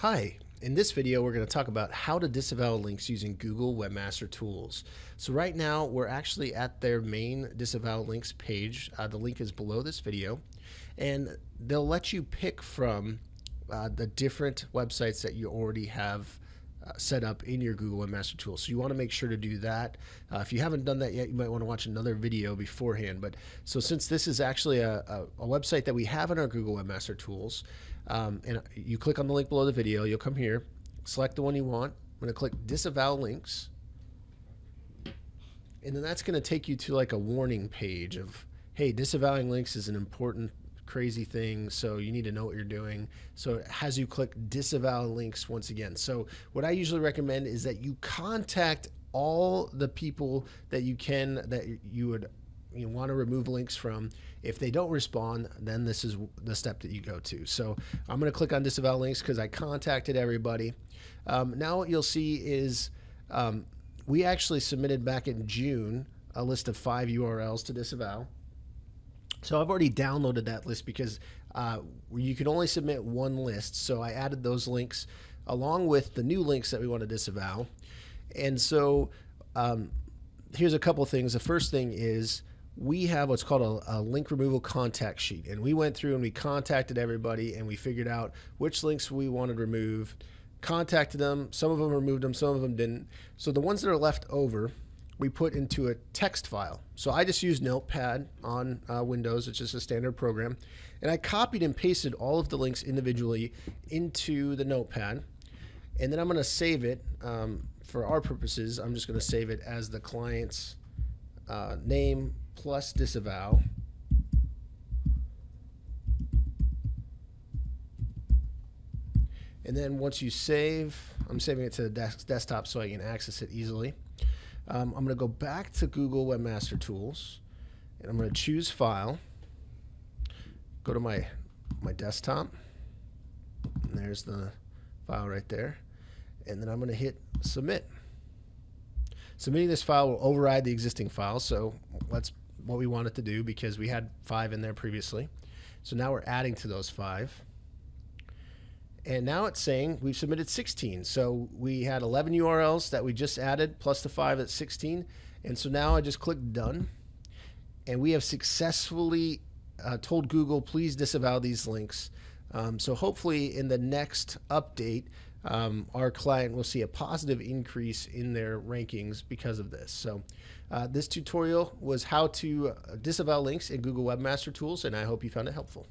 Hi, in this video we're going to talk about how to disavow links using Google Webmaster Tools. So right now we're actually at their main disavow links page. Uh, the link is below this video and they'll let you pick from uh, the different websites that you already have set up in your Google Webmaster Tools. So you want to make sure to do that. Uh, if you haven't done that yet, you might want to watch another video beforehand. But so since this is actually a, a, a website that we have in our Google Webmaster Tools, um, and you click on the link below the video, you'll come here, select the one you want. I'm going to click disavow links. And then that's going to take you to like a warning page of, hey, disavowing links is an important crazy thing. So you need to know what you're doing. So it has you click disavow links once again. So what I usually recommend is that you contact all the people that you can that you would you want to remove links from. If they don't respond, then this is the step that you go to. So I'm going to click on disavow links because I contacted everybody. Um, now what you'll see is um, we actually submitted back in June a list of five URLs to disavow. So I've already downloaded that list because uh, you can only submit one list. So I added those links along with the new links that we want to disavow. And so um, here's a couple things. The first thing is we have what's called a, a, link removal contact sheet. And we went through and we contacted everybody and we figured out which links we wanted removed, contacted them. Some of them removed them, some of them didn't. So the ones that are left over, we put into a text file. So I just used Notepad on uh, Windows, it's just a standard program. And I copied and pasted all of the links individually into the Notepad. And then I'm going to save it um, for our purposes. I'm just going to save it as the client's uh, name plus disavow. And then once you save, I'm saving it to the desk desktop so I can access it easily. Um, I'm going to go back to Google Webmaster Tools, and I'm going to choose File, go to my, my desktop, and there's the file right there, and then I'm going to hit Submit. Submitting this file will override the existing file, so that's what we want it to do because we had five in there previously. So now we're adding to those five. And now it's saying we've submitted 16. So we had 11 URLs that we just added plus the five at 16. And so now I just click done. And we have successfully uh, told Google, please disavow these links. Um, so hopefully in the next update, um, our client will see a positive increase in their rankings because of this. So uh, this tutorial was how to uh, disavow links in Google Webmaster Tools, and I hope you found it helpful.